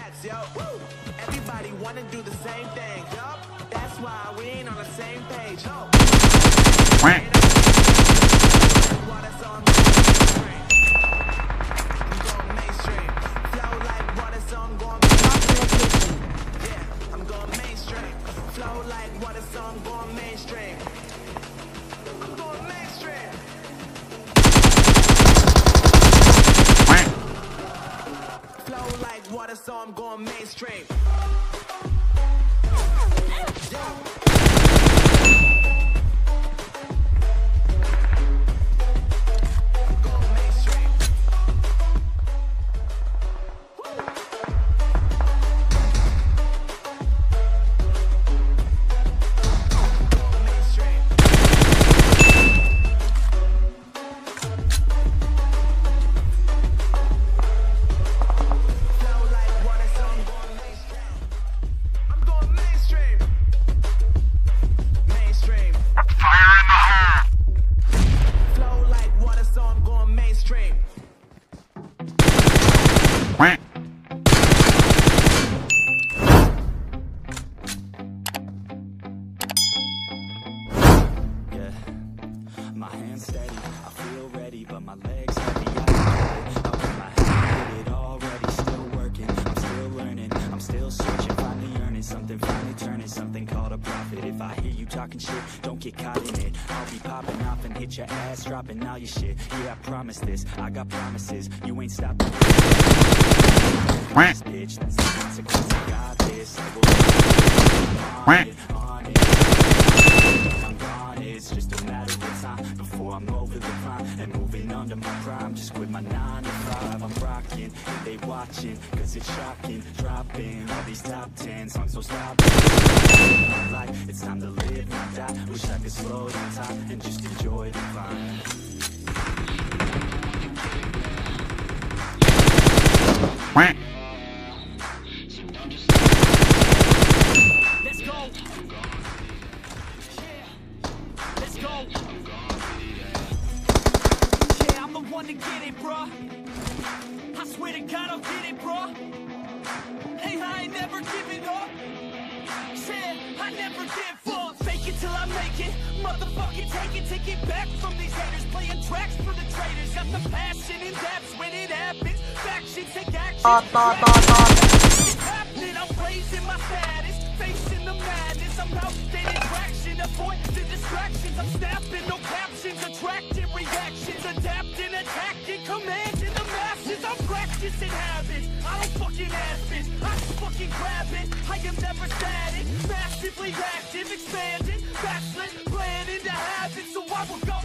stats, yo. Woo! Everybody wanna do the same thing, yup. That's why we ain't on the same page, yo. Water, so I'm going mainstream. Talking shit, don't get caught in it. I'll be popping off and hit your ass, dropping all your shit. Yeah, I promise this, I got promises. You ain't stopping. Bitch, that's the consequence. 9 to 5, I'm rocking. They watching, cause it's shocking. Dropping all these top 10 songs, so stop. Life, it's time to live, not die. Wish I could slow down time and just enjoy the climb Let's God, I'll get it, bruh. Hey, I ain't never giving up. Yeah, I never give up. Fake it till I make it. Motherfucking take it, take it back from these haters. Playing tracks for the traitors. Got the passion and that's when it happens. Factions take action. It's happening, I'm raising my status. Facing the madness, I'm out traction. Avoid the distractions, I'm snapping, no captions. Attracting reactions, adapting, attacking, commanding I'm practicing habits. I don't fucking ask bitch, I just fucking grab it. I am never static, massively active, expanding, backslid, planning to have it. So I will go